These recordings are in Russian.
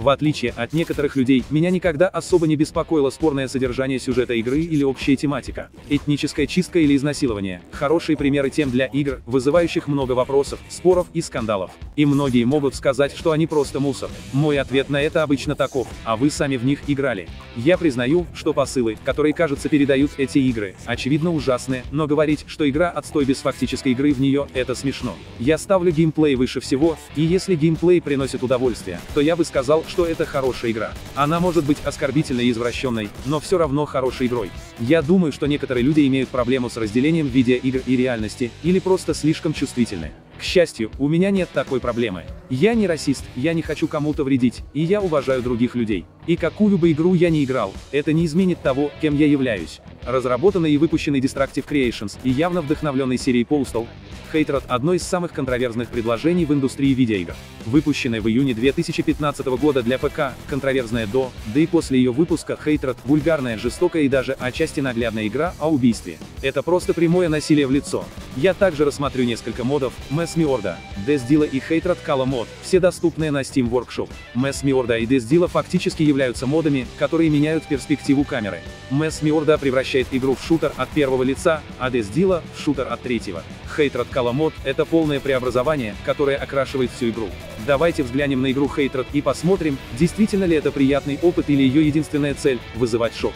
В отличие от некоторых людей, меня никогда особо не беспокоило спорное содержание сюжета игры или общая тематика. Этническая чистка или изнасилование – хорошие примеры тем для игр, вызывающих много вопросов, споров и скандалов. И многие могут сказать, что они просто мусор. Мой ответ на это обычно таков, а вы сами в них играли. Я признаю, что посылы, которые, кажется, передают эти игры, очевидно ужасны, но говорить, что игра отстой без фактической игры в нее, это смешно. Я ставлю геймплей выше всего, и если геймплей приносит удовольствие, то я бы сказал, что это хорошая игра. Она может быть оскорбительной и извращенной, но все равно хорошей игрой. Я думаю, что некоторые люди имеют проблему с разделением видеоигр и реальности, или просто слишком чувствительны. К счастью, у меня нет такой проблемы. Я не расист, я не хочу кому-то вредить, и я уважаю других людей. И какую бы игру я ни играл, это не изменит того, кем я являюсь. Разработанный и выпущенный Destructive Creations и явно вдохновленный серией Postal, Hatred – одно из самых контроверзных предложений в индустрии видеоигр. Выпущенная в июне 2015 года для ПК, контроверзная до, да и после ее выпуска Hatred – вульгарная, жестокая и даже отчасти наглядная игра о убийстве. Это просто прямое насилие в лицо. Я также рассмотрю несколько модов, Mass Miorda, Death и Hatred Kala мод, все доступные на Steam Workshop. Mass Miorda и Death фактически являются модами, которые меняют перспективу камеры. Mass Miorda превращает игру в шутер от первого лица, а Death в шутер от третьего. Hatred Calamod — это полное преобразование, которое окрашивает всю игру. Давайте взглянем на игру Hatred и посмотрим, действительно ли это приятный опыт или ее единственная цель — вызывать шок.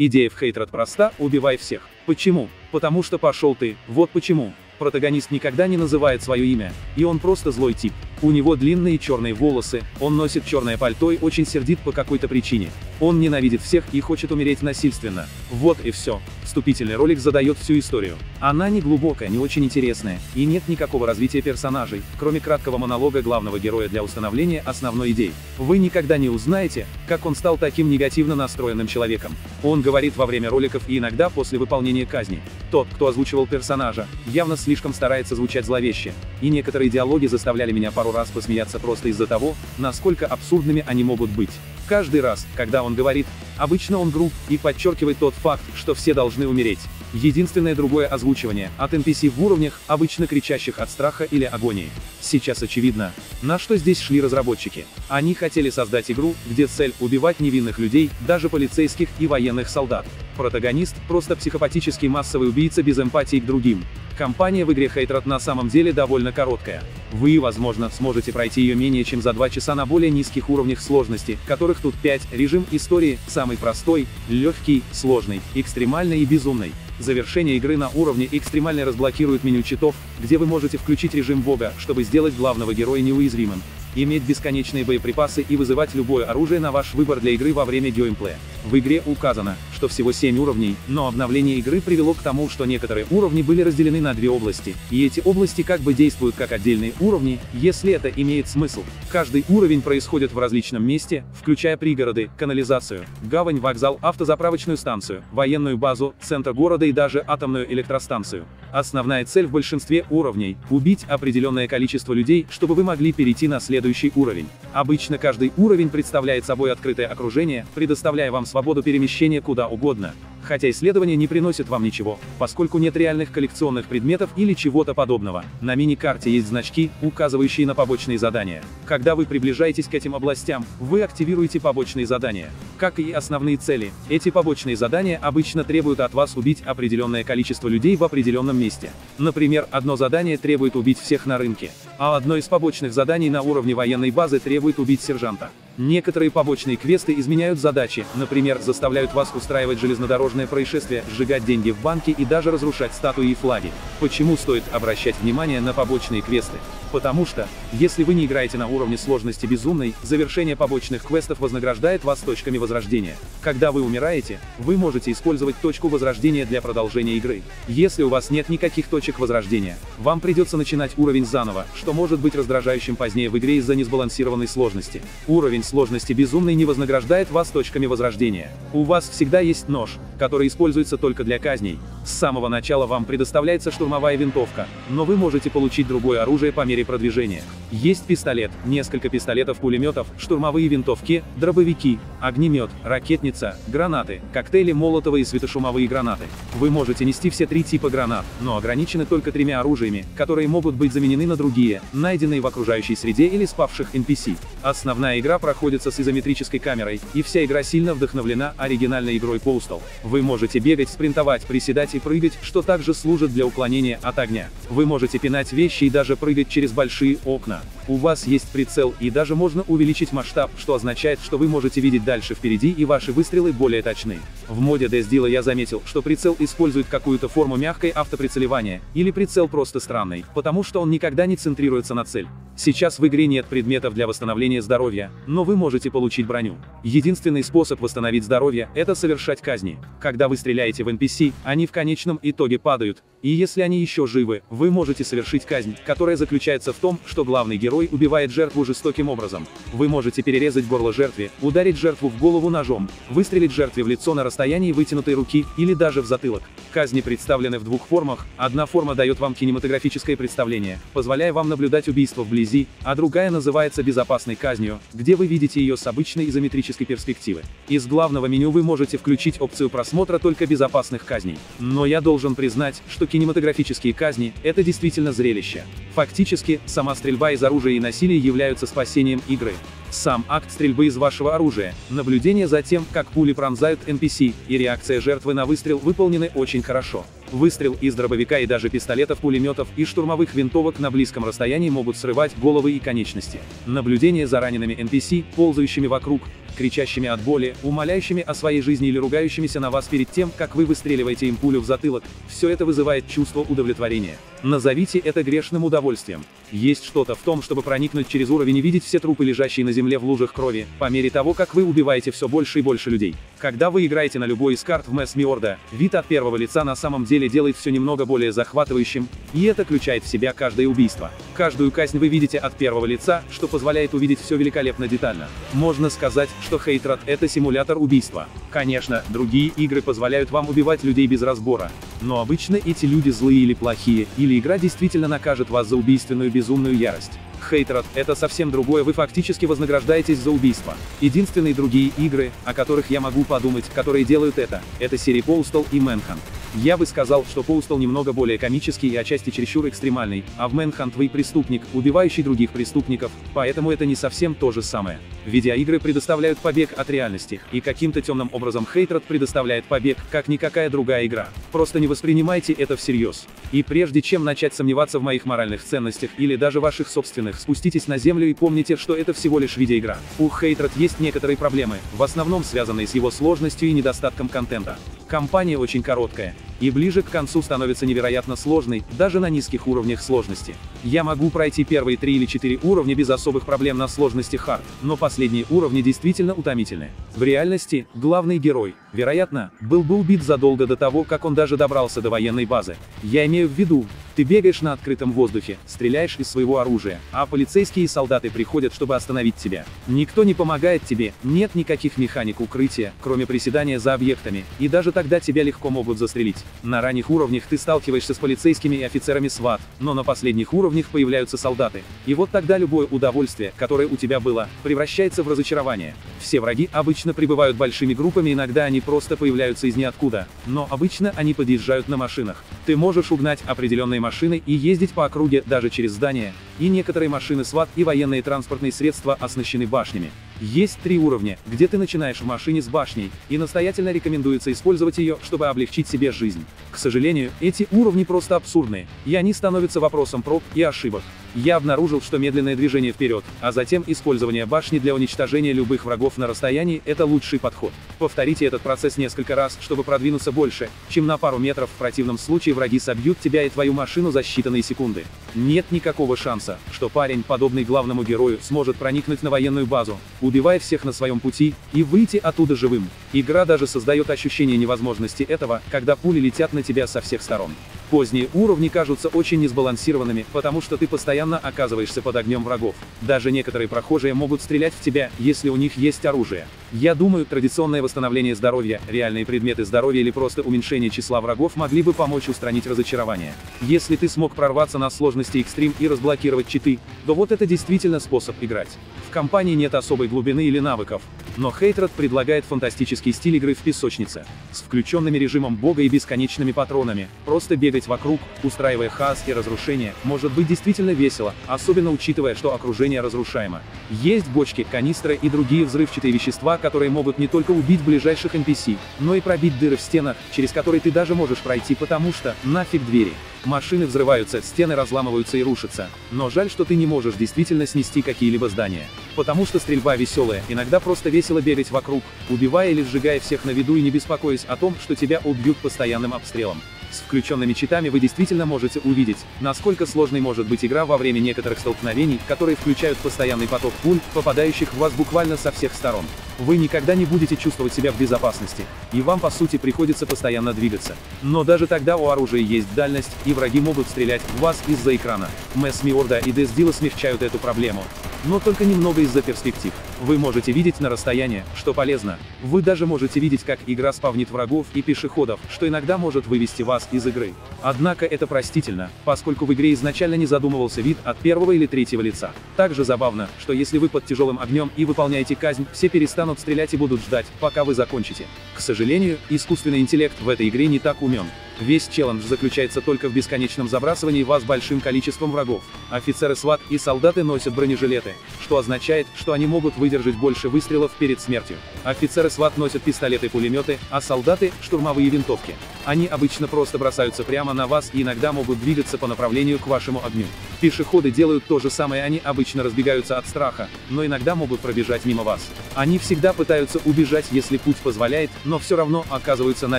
Идея в Hatred проста, убивай всех. Почему? Потому что пошел ты, вот почему. Протагонист никогда не называет свое имя, и он просто злой тип. У него длинные черные волосы, он носит черное пальто и очень сердит по какой-то причине. Он ненавидит всех и хочет умереть насильственно. Вот и все. Вступительный ролик задает всю историю. Она не глубокая, не очень интересная, и нет никакого развития персонажей, кроме краткого монолога главного героя для установления основной идеи. Вы никогда не узнаете, как он стал таким негативно настроенным человеком. Он говорит во время роликов и иногда после выполнения казни. Тот, кто озвучивал персонажа, явно слишком старается звучать зловеще, и некоторые диалоги заставляли меня пару раз посмеяться просто из-за того, насколько абсурдными они могут быть. Каждый раз, когда он говорит, обычно он груб, и подчеркивает тот факт, что все должны умереть. Единственное другое озвучивание от NPC в уровнях, обычно кричащих от страха или агонии. Сейчас очевидно, на что здесь шли разработчики. Они хотели создать игру, где цель – убивать невинных людей, даже полицейских и военных солдат. Протагонист – просто психопатический массовый убийца без эмпатии к другим. Кампания в игре Hatred на самом деле довольно короткая. Вы, возможно, сможете пройти ее менее чем за 2 часа на более низких уровнях сложности, которых тут 5. Режим истории – самый простой, легкий, сложный, экстремальный и безумный. Завершение игры на уровне экстремально разблокирует меню читов, где вы можете включить режим бога, чтобы сделать главного героя неуязвимым иметь бесконечные боеприпасы и вызывать любое оружие на ваш выбор для игры во время геймплея. В игре указано, что всего 7 уровней, но обновление игры привело к тому, что некоторые уровни были разделены на две области, и эти области как бы действуют как отдельные уровни, если это имеет смысл. Каждый уровень происходит в различном месте, включая пригороды, канализацию, гавань, вокзал, автозаправочную станцию, военную базу, центр города и даже атомную электростанцию. Основная цель в большинстве уровней – убить определенное количество людей, чтобы вы могли перейти на следующий уровень. Обычно каждый уровень представляет собой открытое окружение, предоставляя вам свободу перемещения куда угодно хотя исследование не приносит вам ничего, поскольку нет реальных коллекционных предметов или чего-то подобного. На мини-карте есть значки, указывающие на побочные задания. Когда вы приближаетесь к этим областям, вы активируете побочные задания. Как и основные цели, эти побочные задания обычно требуют от вас убить определенное количество людей в определенном месте. Например, одно задание требует убить всех на рынке, а одно из побочных заданий на уровне военной базы требует убить сержанта. Некоторые побочные квесты изменяют задачи, например, заставляют вас устраивать железнодорожное происшествие, сжигать деньги в банке и даже разрушать статуи и флаги. Почему стоит обращать внимание на побочные квесты? Потому что, если вы не играете на уровне сложности безумной, завершение побочных квестов вознаграждает вас точками возрождения. Когда вы умираете, вы можете использовать точку возрождения для продолжения игры. Если у вас нет никаких точек возрождения, вам придется начинать уровень заново, что может быть раздражающим позднее в игре из-за несбалансированной сложности. Уровень сложности безумный не вознаграждает вас точками возрождения. У вас всегда есть нож, который используется только для казней. С самого начала вам предоставляется штурмовая винтовка, но вы можете получить другое оружие по мере продвижения. Есть пистолет, несколько пистолетов-пулеметов, штурмовые винтовки, дробовики, огнемет, ракетница, гранаты, коктейли молотова и светошумовые гранаты. Вы можете нести все три типа гранат, но ограничены только тремя оружиями, которые могут быть заменены на другие, найденные в окружающей среде или спавших NPC. Основная игра проходится с изометрической камерой, и вся игра сильно вдохновлена оригинальной игрой Postal. Вы можете бегать, спринтовать, приседать и прыгать, что также служит для уклонения от огня. Вы можете пинать вещи и даже прыгать через большие окна. У вас есть прицел, и даже можно увеличить масштаб, что означает, что вы можете видеть дальше впереди и ваши выстрелы более точны. В моде Deal я заметил, что прицел использует какую-то форму мягкой автоприцеливания, или прицел просто странный, потому что он никогда не центрируется на цель. Сейчас в игре нет предметов для восстановления здоровья, но вы можете получить броню. Единственный способ восстановить здоровье – это совершать казни. Когда вы стреляете в NPC, они в конечном итоге падают, и если они еще живы, вы можете совершить казнь, которая заключается в том, что главный герой убивает жертву жестоким образом. Вы можете перерезать горло жертве, ударить жертву в голову ножом, выстрелить жертве в лицо на расстоянии вытянутой руки, или даже в затылок. Казни представлены в двух формах, одна форма дает вам кинематографическое представление, позволяя вам наблюдать убийство вблизи, а другая называется безопасной казнью, где вы видите ее с обычной изометрической перспективы. Из главного меню вы можете включить опцию просмотра только безопасных казней. Но я должен признать, что кинематографические казни – это действительно зрелище. Фактически, сама стрельба из оружия и насилие являются спасением игры. Сам акт стрельбы из вашего оружия, наблюдение за тем, как пули пронзают NPC, и реакция жертвы на выстрел выполнены очень хорошо. Выстрел из дробовика и даже пистолетов, пулеметов и штурмовых винтовок на близком расстоянии могут срывать головы и конечности. Наблюдение за ранеными NPC, ползающими вокруг, кричащими от боли, умоляющими о своей жизни или ругающимися на вас перед тем, как вы выстреливаете им пулю в затылок, все это вызывает чувство удовлетворения. Назовите это грешным удовольствием. Есть что-то в том, чтобы проникнуть через уровень и видеть все трупы, лежащие на земле в лужах крови, по мере того, как вы убиваете все больше и больше людей. Когда вы играете на любой из карт в Месс Миорда, вид от первого лица на самом деле делает все немного более захватывающим, и это включает в себя каждое убийство. Каждую казнь вы видите от первого лица, что позволяет увидеть все великолепно детально. Можно сказать, что Хейтрат — это симулятор убийства. Конечно, другие игры позволяют вам убивать людей без разбора. Но обычно эти люди злые или плохие, или игра действительно накажет вас за убийственную безумную ярость. Хейтрат — это совсем другое, вы фактически вознаграждаетесь за убийство. Единственные другие игры, о которых я могу подумать, которые делают это, это серии Postal и Manhunt. Я бы сказал, что Postal немного более комический и отчасти чересчур экстремальный, а в Manhunt вы преступник, убивающий других преступников, поэтому это не совсем то же самое. Видеоигры предоставляют побег от реальности, и каким-то темным образом Хейтрат предоставляет побег, как никакая другая игра. Просто не воспринимайте это всерьез. И прежде чем начать сомневаться в моих моральных ценностях или даже ваших собственных, спуститесь на землю и помните, что это всего лишь видеоигра. У Хейтрат есть некоторые проблемы, в основном связанные с его сложностью и недостатком контента. Кампания очень короткая, и ближе к концу становится невероятно сложной, даже на низких уровнях сложности. Я могу пройти первые три или четыре уровня без особых проблем на сложности хард, но последние уровни действительно утомительны. В реальности, главный герой, вероятно, был бы убит задолго до того, как он даже добрался до военной базы. Я имею в виду, ты бегаешь на открытом воздухе, стреляешь из своего оружия, а полицейские и солдаты приходят, чтобы остановить тебя. Никто не помогает тебе, нет никаких механик укрытия, кроме приседания за объектами, и даже тогда тебя легко могут застрелить. На ранних уровнях ты сталкиваешься с полицейскими и офицерами СВАТ, но на последних уровнях появляются солдаты. И вот тогда любое удовольствие, которое у тебя было, превращается в разочарование. Все враги обычно прибывают большими группами, иногда они просто появляются из ниоткуда, но обычно они подъезжают на машинах. Ты можешь угнать определенные машины и ездить по округе даже через здания, и некоторые машины СВАТ и военные транспортные средства оснащены башнями. Есть три уровня, где ты начинаешь в машине с башней, и настоятельно рекомендуется использовать ее, чтобы облегчить себе жизнь. К сожалению, эти уровни просто абсурдные, и они становятся вопросом проб и ошибок. Я обнаружил, что медленное движение вперед, а затем использование башни для уничтожения любых врагов на расстоянии – это лучший подход. Повторите этот процесс несколько раз, чтобы продвинуться больше, чем на пару метров, в противном случае враги собьют тебя и твою машину за считанные секунды. Нет никакого шанса, что парень, подобный главному герою, сможет проникнуть на военную базу, убивая всех на своем пути, и выйти оттуда живым. Игра даже создает ощущение невозможности этого, когда пули летят на тебя со всех сторон. Поздние уровни кажутся очень несбалансированными, потому что ты постоянно оказываешься под огнем врагов. Даже некоторые прохожие могут стрелять в тебя, если у них есть оружие. Я думаю, традиционное восстановление здоровья, реальные предметы здоровья или просто уменьшение числа врагов могли бы помочь устранить разочарование. Если ты смог прорваться на сложности экстрим и разблокировать читы, то вот это действительно способ играть. В компании нет особой глубины или навыков, но Хейтред предлагает фантастический стиль игры в песочнице, с включенными режимом бога и бесконечными патронами. Просто бегать вокруг, устраивая хаос и разрушение, может быть действительно весело, особенно учитывая, что окружение разрушаемо. Есть бочки, канистры и другие взрывчатые вещества, которые могут не только убить ближайших NPC, но и пробить дыры в стенах, через которые ты даже можешь пройти, потому что, нафиг двери. Машины взрываются, стены разламываются и рушатся. Но жаль, что ты не можешь действительно снести какие-либо здания. Потому что стрельба веселая, иногда просто весело бегать вокруг, убивая или сжигая всех на виду и не беспокоясь о том, что тебя убьют постоянным обстрелом. С включенными читами вы действительно можете увидеть, насколько сложной может быть игра во время некоторых столкновений, которые включают постоянный поток пуль, попадающих в вас буквально со всех сторон. Вы никогда не будете чувствовать себя в безопасности, и вам по сути приходится постоянно двигаться. Но даже тогда у оружия есть дальность, и враги могут стрелять в вас из-за экрана. Мэс Миорда и Дездила смягчают эту проблему. Но только немного из-за перспектив. Вы можете видеть на расстоянии, что полезно. Вы даже можете видеть, как игра спавнит врагов и пешеходов, что иногда может вывести вас из игры. Однако это простительно, поскольку в игре изначально не задумывался вид от первого или третьего лица. Также забавно, что если вы под тяжелым огнем и выполняете казнь, все перестанут стрелять и будут ждать, пока вы закончите. К сожалению, искусственный интеллект в этой игре не так умен. Весь челлендж заключается только в бесконечном забрасывании вас большим количеством врагов. Офицеры СВАТ и солдаты носят бронежилеты, что означает, что они могут выдержать больше выстрелов перед смертью. Офицеры СВАТ носят пистолеты и пулеметы, а солдаты – штурмовые винтовки. Они обычно просто бросаются прямо на вас и иногда могут двигаться по направлению к вашему огню. Пешеходы делают то же самое, они обычно разбегаются от страха, но иногда могут пробежать мимо вас. Они всегда пытаются убежать, если путь позволяет, но все равно оказываются на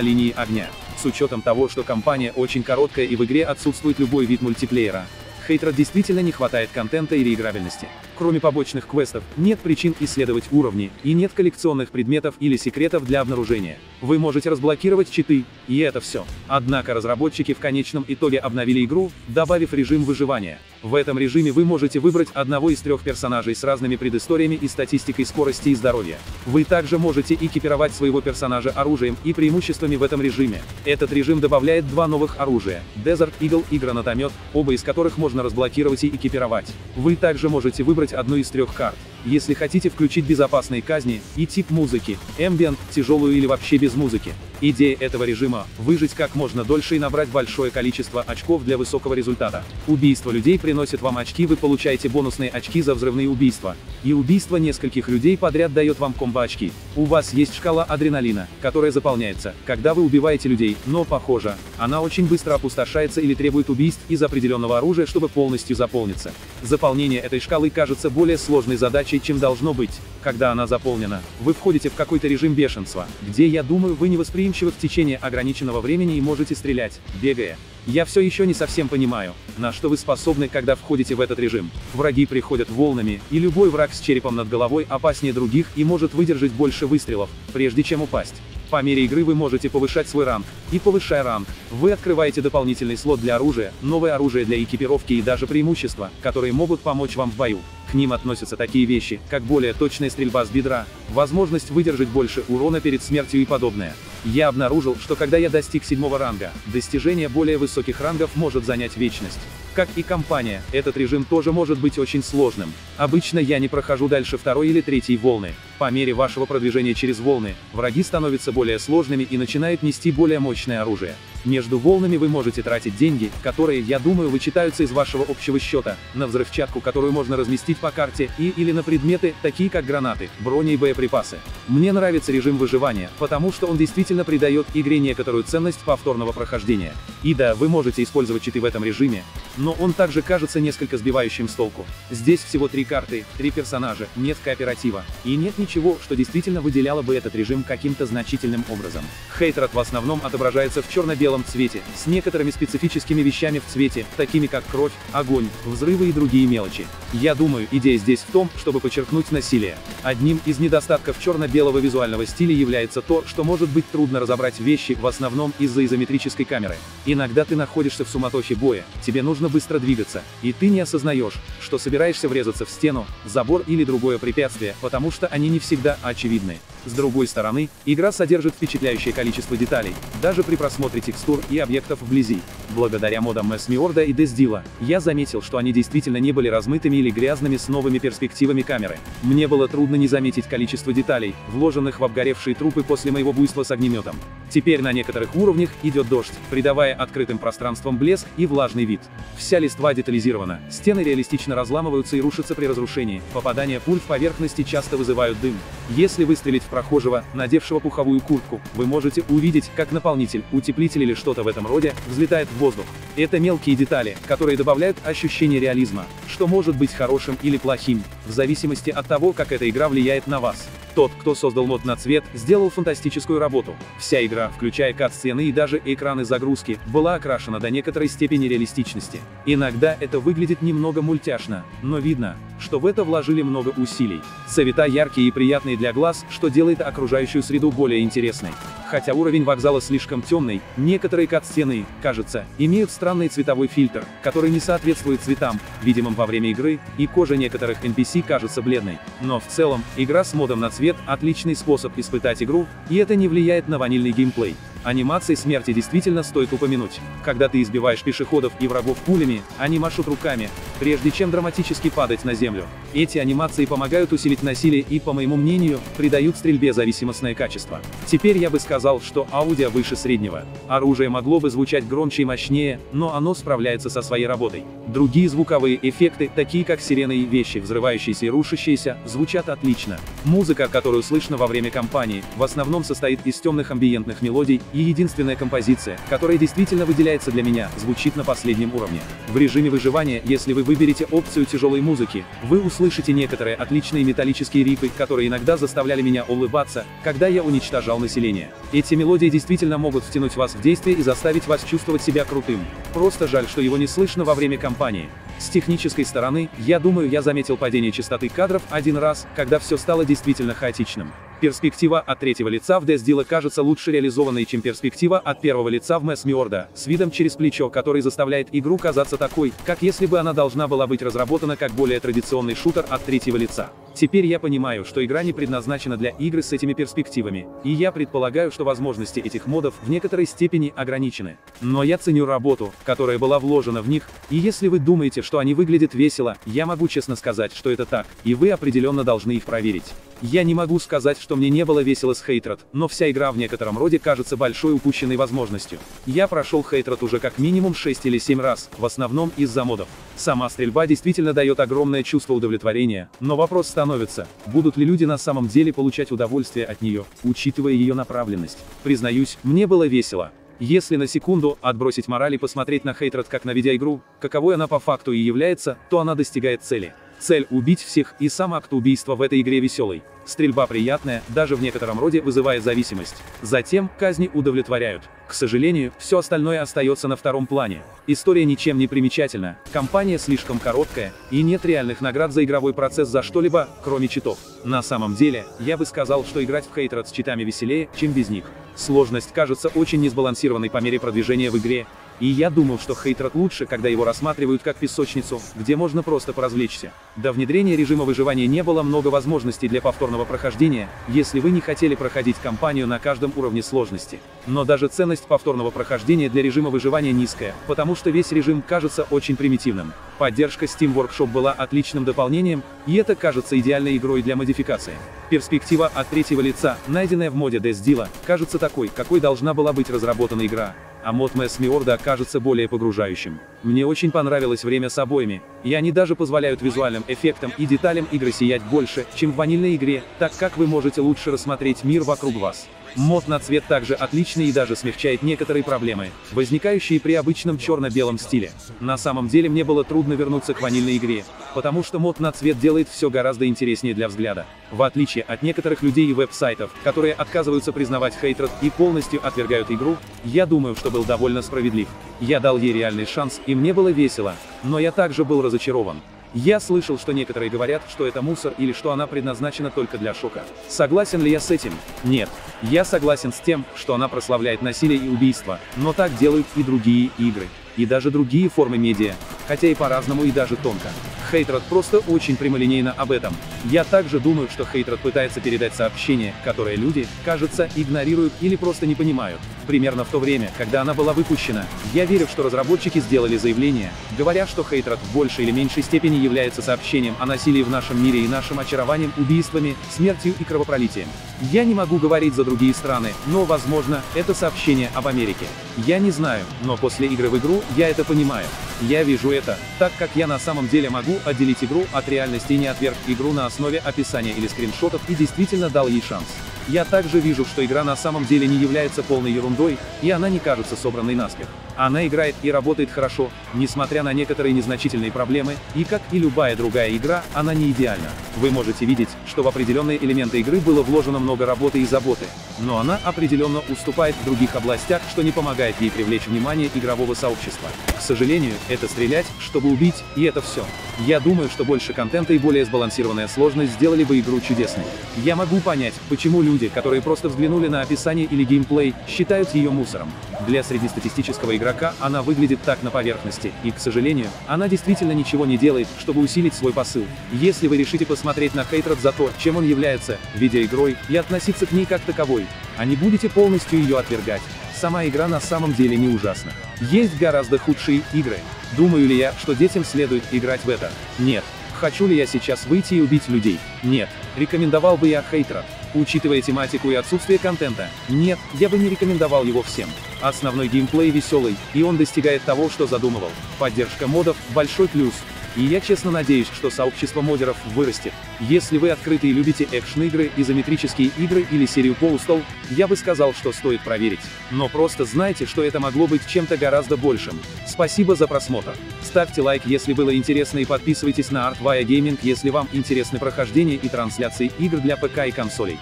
линии огня. С учетом того, что кампания очень короткая и в игре отсутствует любой вид мультиплеера, Хейтеров действительно не хватает контента и реиграбельности. Кроме побочных квестов, нет причин исследовать уровни, и нет коллекционных предметов или секретов для обнаружения. Вы можете разблокировать читы, и это все. Однако разработчики в конечном итоге обновили игру, добавив режим выживания. В этом режиме вы можете выбрать одного из трех персонажей с разными предысториями и статистикой скорости и здоровья. Вы также можете экипировать своего персонажа оружием и преимуществами в этом режиме. Этот режим добавляет два новых оружия – Desert Eagle и гранатомет, оба из которых можно разблокировать и экипировать. Вы также можете выбрать выбрать одну из трех карт. Если хотите включить безопасные казни, и тип музыки, ambient, тяжелую или вообще без музыки. Идея этого режима – выжить как можно дольше и набрать большое количество очков для высокого результата. Убийство людей приносит вам очки, вы получаете бонусные очки за взрывные убийства. И убийство нескольких людей подряд дает вам комбо-очки. У вас есть шкала адреналина, которая заполняется, когда вы убиваете людей, но, похоже, она очень быстро опустошается или требует убийств из определенного оружия, чтобы полностью заполниться. Заполнение этой шкалы кажется более сложной задачей, иначе, чем должно быть, когда она заполнена. Вы входите в какой-то режим бешенства, где, я думаю, вы невосприимчивы в течение ограниченного времени и можете стрелять, бегая. Я все еще не совсем понимаю, на что вы способны, когда входите в этот режим. Враги приходят волнами, и любой враг с черепом над головой опаснее других и может выдержать больше выстрелов, прежде чем упасть. По мере игры вы можете повышать свой ранг, и повышая ранг, вы открываете дополнительный слот для оружия, новое оружие для экипировки и даже преимущества, которые могут помочь вам в бою. К ним относятся такие вещи, как более точная стрельба с бедра, возможность выдержать больше урона перед смертью и подобное. Я обнаружил, что когда я достиг седьмого ранга, достижение более высоких рангов может занять вечность. Как и компания, этот режим тоже может быть очень сложным. Обычно я не прохожу дальше второй или третьей волны. По мере вашего продвижения через волны, враги становятся более сложными и начинают нести более мощное оружие. Между волнами вы можете тратить деньги, которые, я думаю, вычитаются из вашего общего счета, на взрывчатку, которую можно разместить по карте, и или на предметы, такие как гранаты, брони и боеприпасы. Мне нравится режим выживания, потому что он действительно придает игре некоторую ценность повторного прохождения. И да, вы можете использовать читы в этом режиме, но он также кажется несколько сбивающим с толку. Здесь всего три карты, три персонажа, нет кооператива, и нет ничего, что действительно выделяло бы этот режим каким-то значительным образом. Хейтерат в основном отображается в черно-белом цвете, с некоторыми специфическими вещами в цвете, такими как кровь, огонь, взрывы и другие мелочи. Я думаю, идея здесь в том, чтобы подчеркнуть насилие. Одним из недостатков черно-белого визуального стиля является то, что может быть трудно разобрать вещи, в основном из-за изометрической камеры. Иногда ты находишься в суматохе боя, тебе нужно быстро двигаться, и ты не осознаешь, что собираешься врезаться в стену, забор или другое препятствие, потому что они не всегда очевидны. С другой стороны, игра содержит впечатляющее количество деталей, даже при просмотре текстур и объектов вблизи. Благодаря модам Mesmiorda и Desdila, я заметил, что они действительно не были размытыми или грязными с новыми перспективами камеры. Мне было трудно не заметить количество деталей, вложенных в обгоревшие трупы после моего буйства с огнеметом. Теперь на некоторых уровнях идет дождь, придавая открытым пространствам блеск и влажный вид. Вся листва детализирована, стены реалистично разламываются и рушатся при разрушении, попадания пуль в поверхности часто вызывают дым. Если выстрелить в прохожего, надевшего пуховую куртку, вы можете увидеть, как наполнитель, утеплитель или что-то в этом роде, взлетает в воздух. Это мелкие детали, которые добавляют ощущение реализма, что может быть хорошим или плохим, в зависимости от того, как эта игра влияет на вас. Тот, кто создал мод на цвет, сделал фантастическую работу. Вся игра, включая кат-сцены и даже экраны загрузки, была окрашена до некоторой степени реалистичности. Иногда это выглядит немного мультяшно, но видно, что в это вложили много усилий. Цвета яркие и приятные для глаз, что делает окружающую среду более интересной. Хотя уровень вокзала слишком темный, некоторые кат-стены, кажется, имеют странный цветовой фильтр, который не соответствует цветам, видимым во время игры, и кожа некоторых NPC кажется бледной. Но в целом, игра с модом на цвет – отличный способ испытать игру, и это не влияет на ванильный геймплей. Анимации смерти действительно стоит упомянуть. Когда ты избиваешь пешеходов и врагов пулями, они машут руками, прежде чем драматически падать на землю. Эти анимации помогают усилить насилие и, по моему мнению, придают стрельбе зависимостное качество. Теперь я бы сказал, что аудио выше среднего. Оружие могло бы звучать громче и мощнее, но оно справляется со своей работой. Другие звуковые эффекты, такие как сирены и вещи, взрывающиеся и рушащиеся, звучат отлично. Музыка, которую слышно во время кампании, в основном состоит из темных амбиентных мелодий, и единственная композиция, которая действительно выделяется для меня, звучит на последнем уровне. В режиме выживания, если вы выберете опцию тяжелой музыки, вы услышите некоторые отличные металлические рифы, которые иногда заставляли меня улыбаться, когда я уничтожал население. Эти мелодии действительно могут втянуть вас в действие и заставить вас чувствовать себя крутым. Просто жаль, что его не слышно во время кампании. С технической стороны, я думаю, я заметил падение частоты кадров один раз, когда все стало действительно хаотичным. Перспектива от третьего лица в Death кажется лучше реализованной, чем перспектива от первого лица в Mass Miorda, с видом через плечо, который заставляет игру казаться такой, как если бы она должна была быть разработана как более традиционный шутер от третьего лица. Теперь я понимаю, что игра не предназначена для игры с этими перспективами, и я предполагаю, что возможности этих модов в некоторой степени ограничены. Но я ценю работу, которая была вложена в них, и если вы думаете, что они выглядят весело, я могу честно сказать, что это так, и вы определенно должны их проверить. Я не могу сказать, что мне не было весело с Хейтрат, но вся игра в некотором роде кажется большой упущенной возможностью. Я прошел Хейтрат уже как минимум 6 или 7 раз, в основном из-за модов. Сама стрельба действительно дает огромное чувство удовлетворения, но вопрос становится, будут ли люди на самом деле получать удовольствие от нее, учитывая ее направленность. Признаюсь, мне было весело. Если на секунду отбросить мораль и посмотреть на Хейтрат как на видеоигру, каковой она по факту и является, то она достигает цели. Цель – убить всех, и сам акт убийства в этой игре веселый. Стрельба приятная, даже в некотором роде вызывает зависимость. Затем, казни удовлетворяют. К сожалению, все остальное остается на втором плане. История ничем не примечательна, компания слишком короткая, и нет реальных наград за игровой процесс за что-либо, кроме читов. На самом деле, я бы сказал, что играть в Хейтрат с читами веселее, чем без них. Сложность кажется очень несбалансированной по мере продвижения в игре, и я думал, что Хейтрат лучше, когда его рассматривают как песочницу, где можно просто поразвлечься. До внедрения режима выживания не было много возможностей для повторного прохождения, если вы не хотели проходить кампанию на каждом уровне сложности. Но даже ценность повторного прохождения для режима выживания низкая, потому что весь режим кажется очень примитивным. Поддержка Steam Workshop была отличным дополнением, и это кажется идеальной игрой для модификации. Перспектива от третьего лица, найденная в моде Death Deal, кажется такой, какой должна была быть разработана игра а мод Мэс Миорда окажется более погружающим. Мне очень понравилось время с обоими, и они даже позволяют визуальным эффектам и деталям игры сиять больше, чем в ванильной игре, так как вы можете лучше рассмотреть мир вокруг вас. Мод на цвет также отличный и даже смягчает некоторые проблемы, возникающие при обычном черно-белом стиле. На самом деле мне было трудно вернуться к ванильной игре, потому что мод на цвет делает все гораздо интереснее для взгляда. В отличие от некоторых людей и веб-сайтов, которые отказываются признавать хейтрат и полностью отвергают игру, я думаю, что был довольно справедлив. Я дал ей реальный шанс, и мне было весело, но я также был разочарован. Я слышал, что некоторые говорят, что это мусор или что она предназначена только для шока. Согласен ли я с этим? Нет. Я согласен с тем, что она прославляет насилие и убийство, но так делают и другие игры. И даже другие формы медиа, хотя и по-разному и даже тонко. Хейтрод просто очень прямолинейно об этом. Я также думаю, что Хейтрод пытается передать сообщение, которое люди, кажется, игнорируют или просто не понимают. Примерно в то время, когда она была выпущена, я верю, что разработчики сделали заявление, говоря, что Хейтрод в большей или меньшей степени является сообщением о насилии в нашем мире и нашим очарованием, убийствами, смертью и кровопролитием. Я не могу говорить за другие страны, но, возможно, это сообщение об Америке. Я не знаю, но после игры в игру я это понимаю. Я вижу это, так как я на самом деле могу отделить игру от реальности и не отверг игру на основе описания или скриншотов и действительно дал ей шанс. Я также вижу, что игра на самом деле не является полной ерундой, и она не кажется собранной наспех. Она играет и работает хорошо, несмотря на некоторые незначительные проблемы, и как и любая другая игра, она не идеальна. Вы можете видеть, что в определенные элементы игры было вложено много работы и заботы, но она определенно уступает в других областях, что не помогает ей привлечь внимание игрового сообщества. К сожалению, это стрелять, чтобы убить, и это все. Я думаю, что больше контента и более сбалансированная сложность сделали бы игру чудесной. Я могу понять, почему люди, которые просто взглянули на описание или геймплей, считают ее мусором. Для среднестатистического игрока она выглядит так на поверхности, и, к сожалению, она действительно ничего не делает, чтобы усилить свой посыл. Если вы решите посмотреть на Хейтред за то, чем он является, видеоигрой, и относиться к ней как таковой, а не будете полностью ее отвергать, сама игра на самом деле не ужасна. Есть гораздо худшие игры. Думаю ли я, что детям следует играть в это? Нет. Хочу ли я сейчас выйти и убить людей? Нет. Рекомендовал бы я Хейтера. Учитывая тематику и отсутствие контента, нет, я бы не рекомендовал его всем. Основной геймплей веселый, и он достигает того, что задумывал. Поддержка модов – большой плюс, и я честно надеюсь, что сообщество модеров вырастет. Если вы открыты и любите экшн-игры, изометрические игры или серию Postal, я бы сказал, что стоит проверить. Но просто знайте, что это могло быть чем-то гораздо большим. Спасибо за просмотр. Ставьте лайк, если было интересно и подписывайтесь на Artvaya Gaming, если вам интересны прохождение и трансляции игр для ПК и консолей.